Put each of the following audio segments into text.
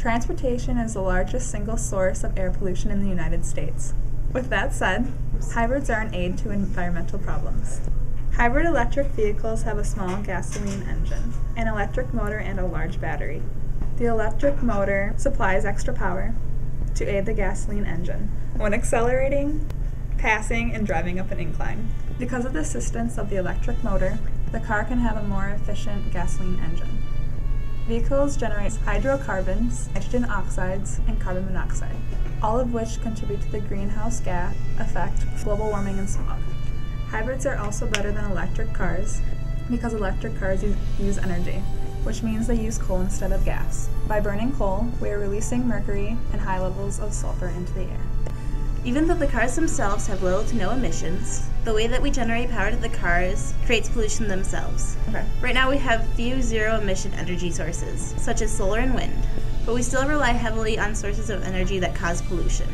Transportation is the largest single source of air pollution in the United States. With that said, hybrids are an aid to environmental problems. Hybrid electric vehicles have a small gasoline engine, an electric motor, and a large battery. The electric motor supplies extra power to aid the gasoline engine when accelerating, passing, and driving up an incline. Because of the assistance of the electric motor, the car can have a more efficient gasoline engine. Vehicles generate hydrocarbons, nitrogen oxides, and carbon monoxide, all of which contribute to the greenhouse gas effect, global warming, and smog. Hybrids are also better than electric cars because electric cars use energy, which means they use coal instead of gas. By burning coal, we are releasing mercury and high levels of sulfur into the air. Even though the cars themselves have little to no emissions, the way that we generate power to the cars creates pollution themselves. Okay. Right now we have few zero emission energy sources, such as solar and wind, but we still rely heavily on sources of energy that cause pollution.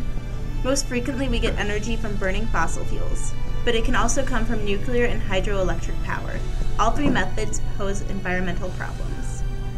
Most frequently we get energy from burning fossil fuels, but it can also come from nuclear and hydroelectric power. All three methods pose environmental problems.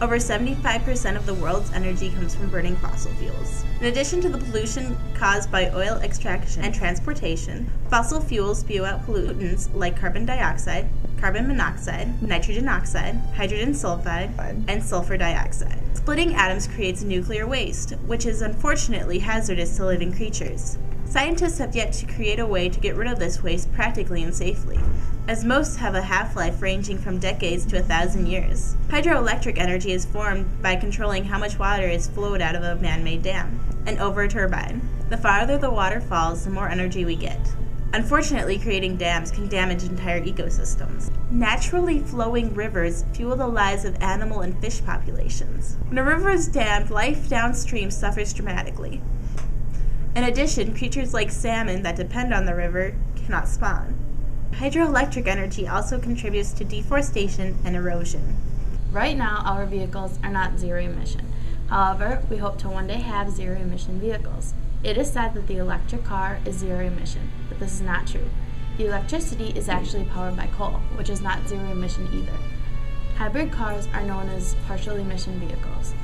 Over 75% of the world's energy comes from burning fossil fuels. In addition to the pollution caused by oil extraction and transportation, fossil fuels spew out pollutants like carbon dioxide, carbon monoxide, nitrogen oxide, hydrogen sulfide, and sulfur dioxide. Splitting atoms creates nuclear waste, which is unfortunately hazardous to living creatures. Scientists have yet to create a way to get rid of this waste practically and safely as most have a half life ranging from decades to a thousand years. Hydroelectric energy is formed by controlling how much water is flowed out of a man made dam, and over a turbine. The farther the water falls, the more energy we get. Unfortunately, creating dams can damage entire ecosystems. Naturally flowing rivers fuel the lives of animal and fish populations. When a river is dammed, life downstream suffers dramatically. In addition, creatures like salmon that depend on the river cannot spawn. Hydroelectric energy also contributes to deforestation and erosion. Right now, our vehicles are not zero emission. However, we hope to one day have zero emission vehicles. It is said that the electric car is zero emission, but this is not true. The electricity is actually powered by coal, which is not zero emission either. Hybrid cars are known as partial emission vehicles.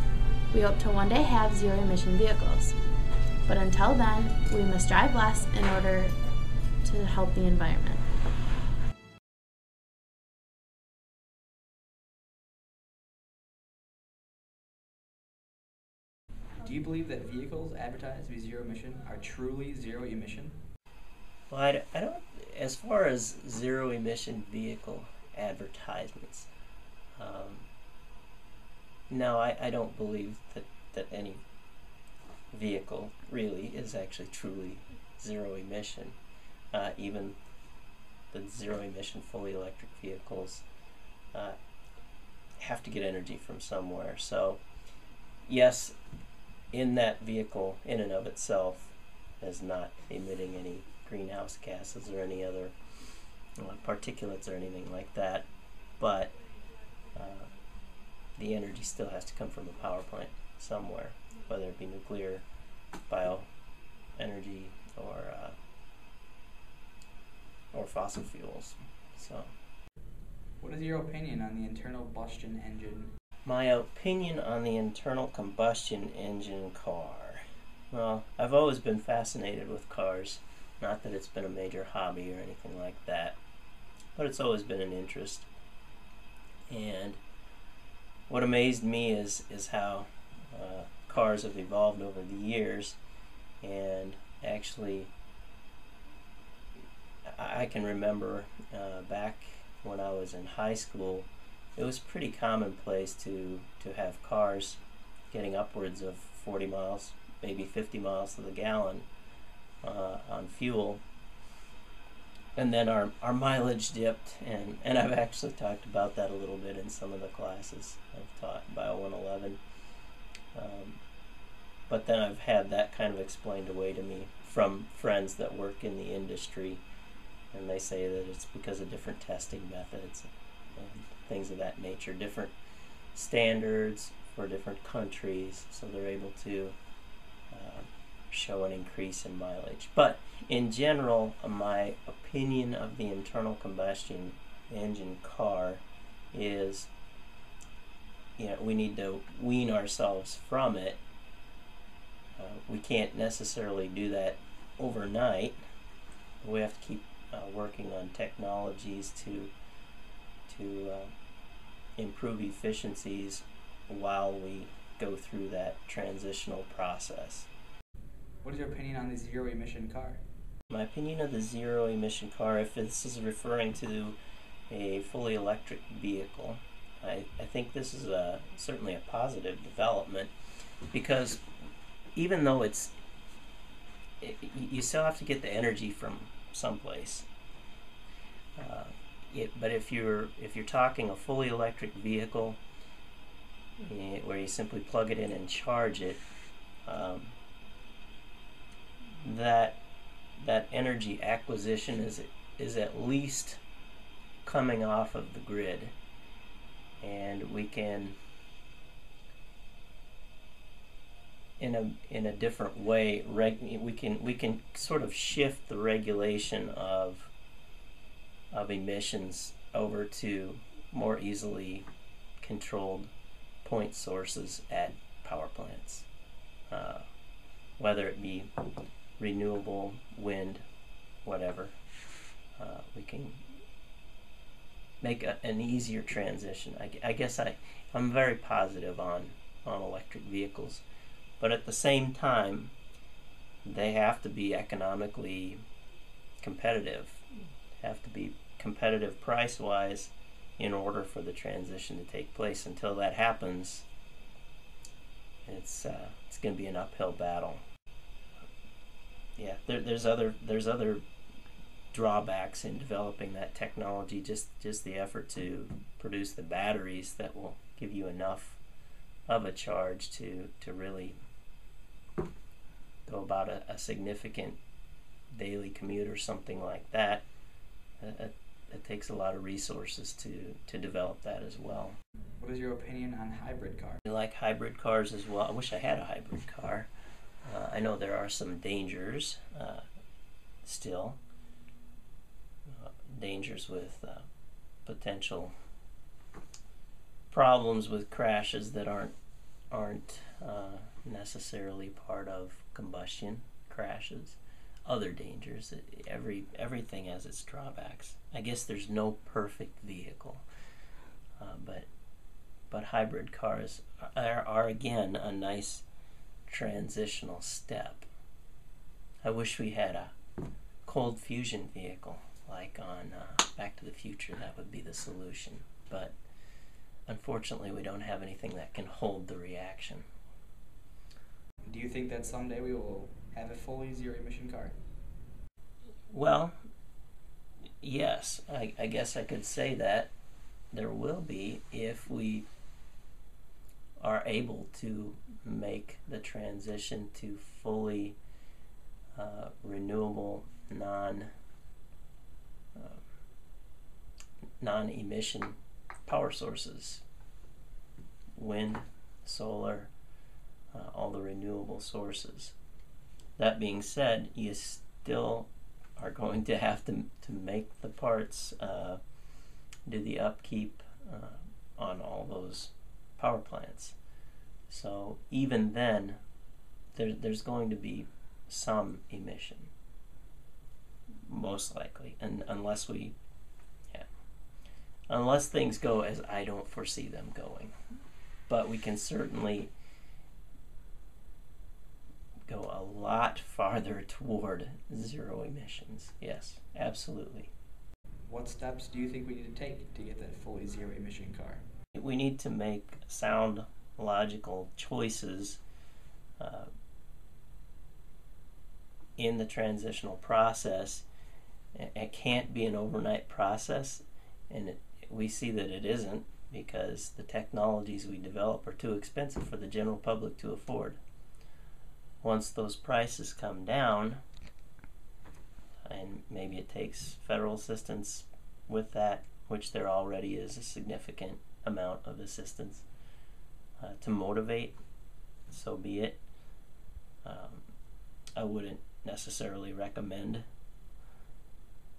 We hope to one day have zero emission vehicles. But until then, we must drive less in order to help the environment. Do you believe that vehicles advertised to be zero emission are truly zero emission? Well, I, I don't. As far as zero emission vehicle advertisements, um, no, I, I don't believe that, that any vehicle really is actually truly zero emission. Uh, even the zero emission fully electric vehicles uh, have to get energy from somewhere. So, yes, in that vehicle, in and of itself, is not emitting any greenhouse gases or any other uh, particulates or anything like that. But uh, the energy still has to come from a power plant somewhere, whether it be nuclear, bio energy, or uh, or fossil fuels. So. What is your opinion on the internal combustion engine my opinion on the internal combustion engine car. Well, I've always been fascinated with cars. Not that it's been a major hobby or anything like that, but it's always been an interest. And what amazed me is is how uh, cars have evolved over the years, and actually, I can remember uh, back when I was in high school it was pretty commonplace to to have cars getting upwards of 40 miles, maybe 50 miles to the gallon uh, on fuel. And then our, our mileage dipped, and, and I've actually talked about that a little bit in some of the classes I've taught Bio 111. Um, but then I've had that kind of explained away to me from friends that work in the industry, and they say that it's because of different testing methods. And, things of that nature, different standards for different countries, so they're able to uh, show an increase in mileage. But in general, uh, my opinion of the internal combustion engine car is you know, we need to wean ourselves from it Uh, we can't necessarily do that overnight. We have to keep uh, working on technologies to to uh, improve efficiencies while we go through that transitional process. What is your opinion on the zero emission car? My opinion of the zero emission car, if this is referring to a fully electric vehicle, I, I think this is a, certainly a positive development because even though it's, it, you still have to get the energy from someplace. Uh, it, but if you're if you're talking a fully electric vehicle, eh, where you simply plug it in and charge it, um, that that energy acquisition is is at least coming off of the grid, and we can in a in a different way reg- we can we can sort of shift the regulation of of emissions over to more easily controlled point sources at power plants, uh, whether it be renewable, wind, whatever. Uh, we can make a, an easier transition. I, I guess I, I'm very positive on, on electric vehicles, but at the same time, they have to be economically competitive, have to be competitive price wise in order for the transition to take place. Until that happens, it's uh, it's going to be an uphill battle. Yeah, there, there's other there's other drawbacks in developing that technology. Just just the effort to produce the batteries that will give you enough of a charge to to really go about a, a significant daily commute or something like that. Uh, it takes a lot of resources to to develop that as well. What is your opinion on hybrid cars? I like hybrid cars as well. I wish I had a hybrid car. Uh, I know there are some dangers uh, still. Uh, dangers with uh, potential problems with crashes that aren't aren't uh, necessarily part of combustion crashes other dangers. Every everything has its drawbacks. I guess there's no perfect vehicle, uh, but but hybrid cars are, are again a nice transitional step. I wish we had a cold fusion vehicle like on uh, Back to the Future. That would be the solution, but unfortunately, we don't have anything that can hold the reaction. Do you think that someday we will have a fully zero emission car? Well, yes, I, I guess I could say that there will be if we are able to make the transition to fully uh, renewable, non uh, non-emission power sources, wind, solar, uh, all the renewable sources. That being said, you still are going to have to, to make the parts, uh, do the upkeep uh, on all those power plants. So even then, there, there's going to be some emission, most likely, and unless we, yeah, unless things go as I don't foresee them going, but we can certainly go a lot farther toward zero emissions. Yes, absolutely. What steps do you think we need to take to get that fully zero emission car? We need to make sound, logical choices uh, in the transitional process. It can't be an overnight process, and it, we see that it isn't because the technologies we develop are too expensive for the general public to afford once those prices come down, and maybe it takes federal assistance with that, which there already is a significant amount of assistance uh, to motivate, so be it. Um, I wouldn't necessarily recommend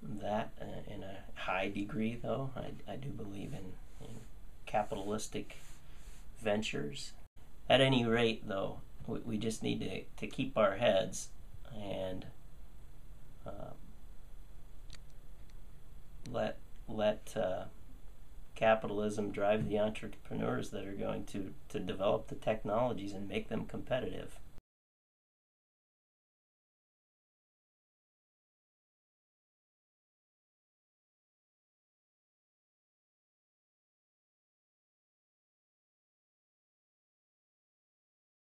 that uh, in a high degree, though. I, I do believe in, in capitalistic ventures. At any rate, though, we, we just need to, to keep our heads and uh, let let uh, capitalism drive the entrepreneurs that are going to, to develop the technologies and make them competitive.